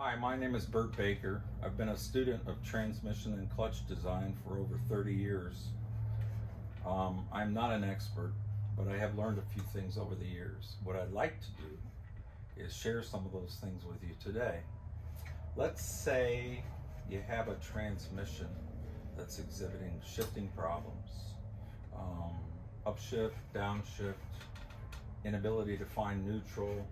Hi, my name is Bert Baker. I've been a student of transmission and clutch design for over 30 years. Um, I'm not an expert, but I have learned a few things over the years. What I'd like to do is share some of those things with you today. Let's say you have a transmission that's exhibiting shifting problems, um, upshift, downshift, inability to find neutral,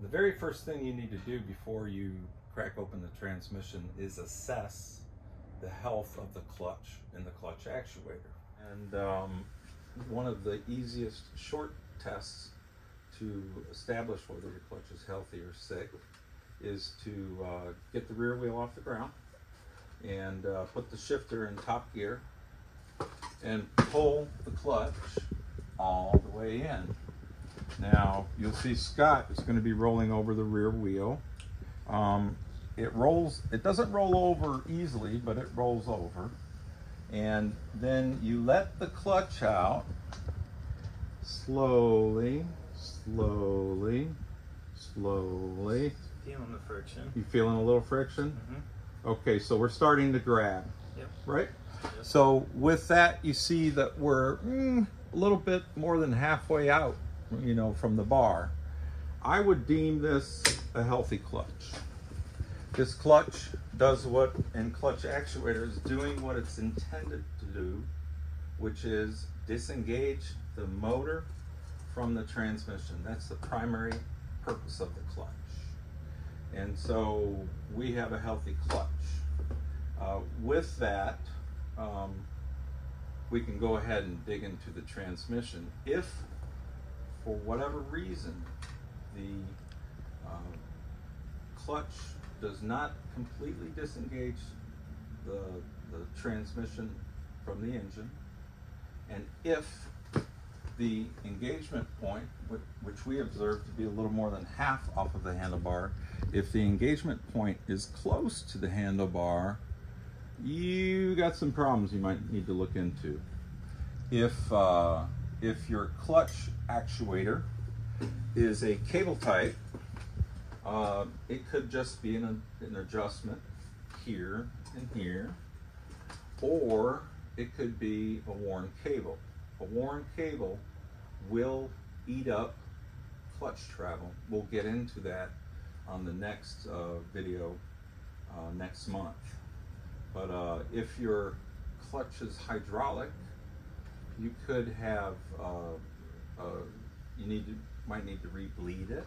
the very first thing you need to do before you crack open the transmission is assess the health of the clutch and the clutch actuator. And um, one of the easiest short tests to establish whether your clutch is healthy or sick is to uh, get the rear wheel off the ground and uh, put the shifter in top gear and pull the clutch all the way in. Now you'll see Scott is going to be rolling over the rear wheel. Um, it rolls, it doesn't roll over easily, but it rolls over. And then you let the clutch out slowly, slowly, slowly. Feeling the friction. You feeling a little friction? Mm -hmm. Okay, so we're starting to grab. Yep. Right? Yep. So with that, you see that we're mm, a little bit more than halfway out you know, from the bar. I would deem this a healthy clutch. This clutch does what, and clutch actuator is doing what it's intended to do, which is disengage the motor from the transmission. That's the primary purpose of the clutch. And so we have a healthy clutch. Uh, with that, um, we can go ahead and dig into the transmission. If for whatever reason, the uh, clutch does not completely disengage the, the transmission from the engine, and if the engagement point, which we observe to be a little more than half off of the handlebar, if the engagement point is close to the handlebar, you got some problems you might need to look into. If uh, if your clutch actuator is a cable type, uh, it could just be an, an adjustment here and here, or it could be a worn cable. A worn cable will eat up clutch travel. We'll get into that on the next uh, video uh, next month. But uh, if your clutch is hydraulic, you could have, uh, uh, you need to, might need to rebleed it.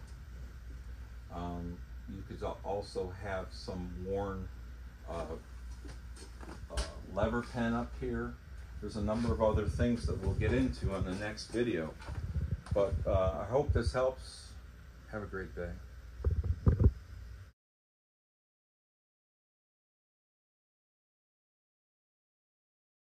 Um, you could also have some worn uh, uh, lever pin up here. There's a number of other things that we'll get into on the next video. But uh, I hope this helps. Have a great day.